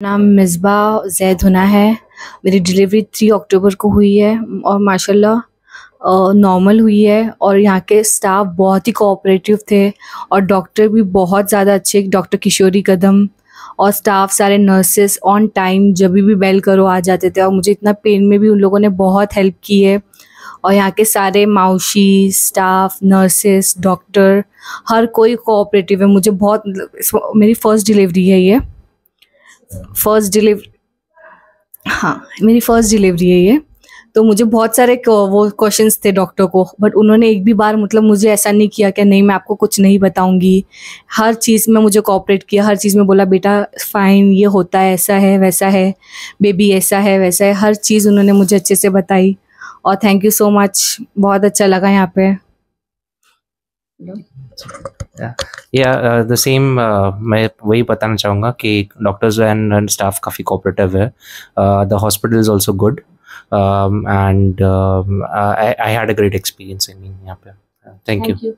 नाम मिसबा जैद हुना है। मेरी डिलीवरी थ्री अक्टूबर को हुई है और माशाल्लाह नॉर्मल हुई है और यहाँ के स्टाफ बहुत ही कोऑपरेटिव थे और डॉक्टर भी बहुत ज़्यादा अच्छे डॉक्टर किशोरी कदम और स्टाफ सारे नर्सेस ऑन टाइम जब भी बेल करो आ जाते थे और मुझे इतना पेन में भी उन लोगों ने बहुत हेल्प की है। और यहाँ के सारे माउशी स्टाफ नर्सेस डॉक्टर हर कोई कोऑपरेटिव है। मुझे बहुत, मेरी फ़र्स्ट डिलीवरी है ये। फ़र्स्ट डिलीवरी हाँ मेरी फ़र्स्ट डिलीवरी है ये। तो मुझे बहुत सारे वो क्वेश्चंस थे डॉक्टर को बट उन्होंने एक भी बार मतलब मुझे ऐसा नहीं किया कि नहीं, मैं आपको कुछ नहीं बताऊँगी। हर चीज़ में मुझे कॉपरेट किया, हर चीज़ में बोला, बेटा फ़ाइन ये होता है, ऐसा है, वैसा है बेबी ऐसा है, वैसा है। हर चीज़ उन्होंने मुझे अच्छे से बताई। और थैंक यू सो मच बहुत अच्छा लगा यहाँ पे। या द सेम मैं वही बताना चाहूँगा कि डॉक्टर्स एंड एंड स्टाफ काफ़ी कोऑपरेटिव है. The hospital is also good and I had a great experience in यहाँ पे थैंक यू